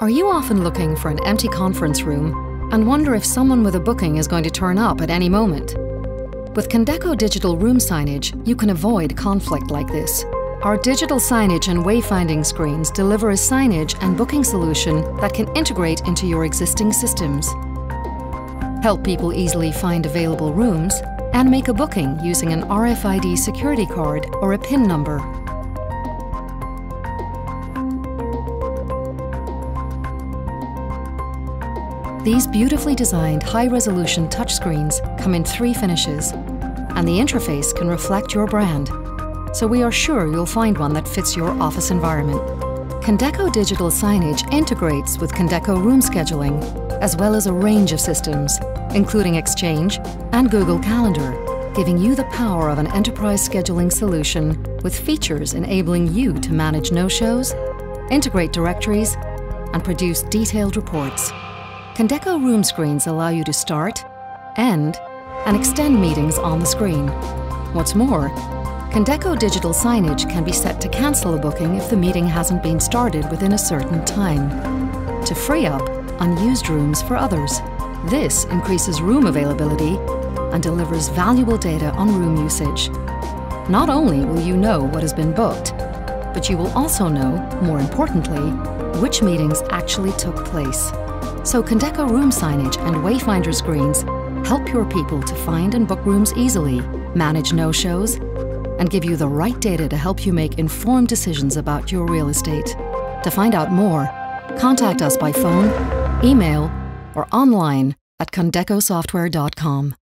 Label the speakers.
Speaker 1: Are you often looking for an empty conference room and wonder if someone with a booking is going to turn up at any moment? With Condeco digital room signage, you can avoid conflict like this. Our digital signage and wayfinding screens deliver a signage and booking solution that can integrate into your existing systems. Help people easily find available rooms and make a booking using an RFID security card or a PIN number. These beautifully designed high-resolution touchscreens come in three finishes, and the interface can reflect your brand so we are sure you'll find one that fits your office environment. Condeco Digital Signage integrates with Condeco Room Scheduling, as well as a range of systems, including Exchange and Google Calendar, giving you the power of an enterprise scheduling solution with features enabling you to manage no-shows, integrate directories, and produce detailed reports. Condeco Room Screens allow you to start, end, and extend meetings on the screen. What's more, Condeco digital signage can be set to cancel a booking if the meeting hasn't been started within a certain time, to free up unused rooms for others. This increases room availability and delivers valuable data on room usage. Not only will you know what has been booked, but you will also know, more importantly, which meetings actually took place. So Condeco room signage and Wayfinder screens help your people to find and book rooms easily, manage no-shows, and give you the right data to help you make informed decisions about your real estate. To find out more, contact us by phone, email, or online at condecosoftware.com.